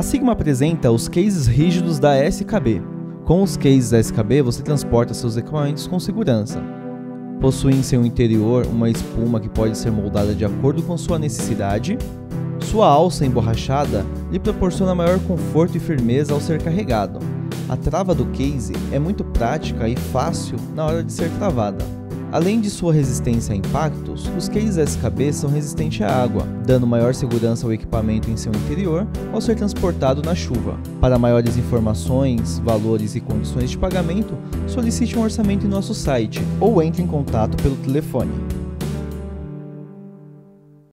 A Sigma apresenta os cases rígidos da SKB. Com os cases da SKB, você transporta seus equipamentos com segurança. Possui em seu interior uma espuma que pode ser moldada de acordo com sua necessidade. Sua alça emborrachada lhe proporciona maior conforto e firmeza ao ser carregado. A trava do case é muito prática e fácil na hora de ser travada. Além de sua resistência a impactos, os cases SKB são resistentes à água, dando maior segurança ao equipamento em seu interior ao ser transportado na chuva. Para maiores informações, valores e condições de pagamento, solicite um orçamento em nosso site ou entre em contato pelo telefone